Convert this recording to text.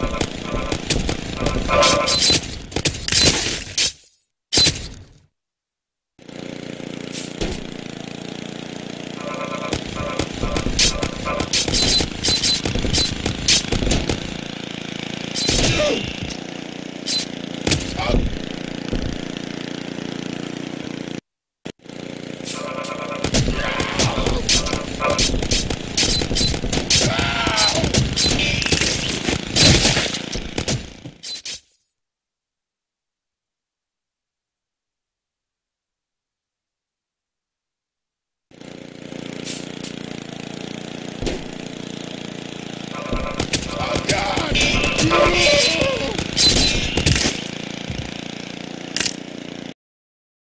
no, no, no. Shh.